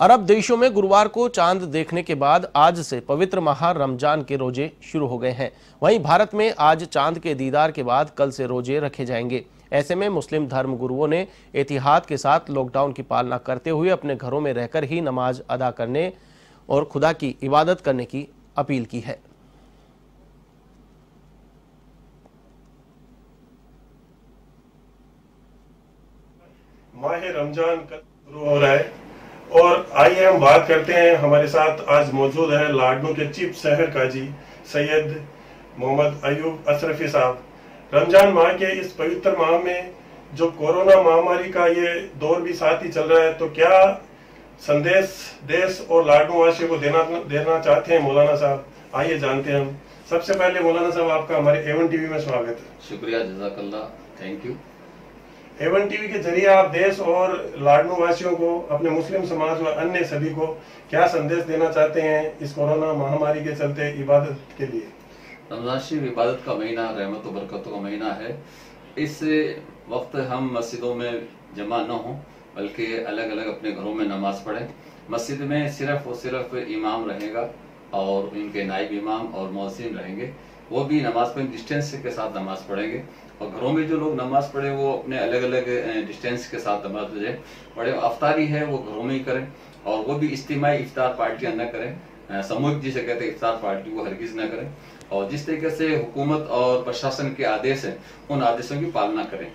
अरब देशों में गुरुवार को चाँद देखने के बाद आज से पवित्र माह रमज़ान के रोज़े शुरू हो गए हैं। वहीं भारत में आज चाँद के दीदार के बाद कल से रोज़े रखे जाएँगे। ऐसे में मुस्लिम धर्म गुरुओं ने एहतियात के साथ लॉकडाउन की पालना करते हुए अपने घरों में रहकर ही नमाज़ अदा करने और खुदा की इबादत करने की अपील की है। माह रमज़ान का शुरू हो रहा है। और आइए हम बात करते हैं। हमारे साथ आज मौजूद है लाडनू के चीफ शहर काजी सैयद मोहम्मद अयूब अशरफी साहब। रमज़ान माह के इस पवित्र माह में जो कोरोना महामारी का ये दौर भी साथ ही चल रहा है तो क्या संदेश, देश और लाडनू वासियों को देना देना चाहते हैं मौलाना साहब? आइए जानते हैं हम। सबसे पहले मौलाना साहब, आपका हमारे एवन टीवी में स्वागत है। शुक्रिया जजाकल्ला थैंक यू एवन टीवी के ज़रिए आप देश और लाडनू वासियों को, अपने मुस्लिम समाज व अन्य सभी को क्या संदेश देना चाहते हैं इस कोरोना महामारी के चलते इबादत के लिए? रमज़ान शरीफ इबादत का महीना, रहमत व बरकतों का महीना है। इस वक्त हम मस्जिदों में जमा न हों, बल्कि अलग अलग अपने घरों में नमाज़ पढ़ें। मस्जिद में सिर्फ़ और सिर्फ़ इमाम रहेगा और इनके नायब इमाम और मोहसिन रहेंगे। वो भी नमाज़ पढ़ें डिस्टेंस के साथ नमाज़ पढ़ेंगे। और घरों में जो लोग नमाज़ पढ़े, वो अपने अलग अलग डिस्टेंस के साथ नमाज़ पढ़े। पढ़े अफ्तारी है, वो घरों में ही करें। और वो भी इज्तिमाही इफ्तार पार्टियाँ न करें। सामूहिक जिसे कहते हैं, इफ्तार पार्टी, वो हरगिज न करें। और जिस तरीके से हुकूमत और प्रशासन के आदेश हैं, उन आदेशों की पालना करें।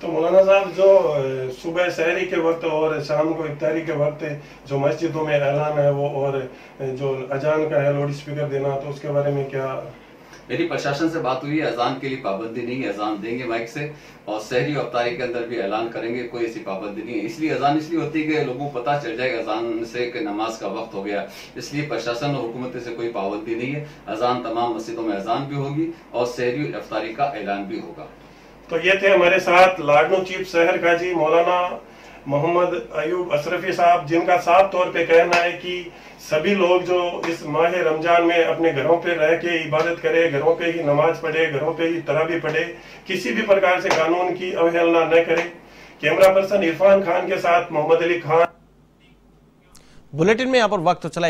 तो मौलाना साहब, जो सुबह शहरी के वक्त और शाम को इफ्तारी के वक्त जो मस्जिदों में ऐलान है, वो और जो अजान का है लाउड स्पीकर देना तो उसके बारे में क्या मेरी प्रशासन से बात हुई है अजान के लिए पाबंदी नहीं है, अजान देंगे माइक से, और शहरी अवतारी के अंदर भी ऐलान करेंगे, कोई ऐसी पाबंदी नहीं है। इसलिए अजान इसलिए होती है कि लोगों को पता चल जाएगा अजान से कि नमाज़ का वक्त हो गया। इसलिए प्रशासन और हुकूमत से कोई पाबंदी नहीं है। अजान तमाम मस्जिदों में अजान भी होगी और शहरी अवतारी का ऐलान भी होगा। तो ये थे हमारे साथ लाडनो चीफ शहर काजी मौलाना मोहम्मद अयूब अशरफी साहब, जिनका साफ़ तौर पे कहना है कि सभी लोग जो इस माह रमज़ान में अपने घरों पे रह के इबादत करें, घरों पे ही नमाज़ पढ़े, घरों पे ही तराबी पढ़े, किसी भी प्रकार से कानून की अवहेलना न करें। कैमरा पर्सन इरफान खान के साथ मोहम्मद अली खान। बुलेटिन में यहाँ पर वक्त चला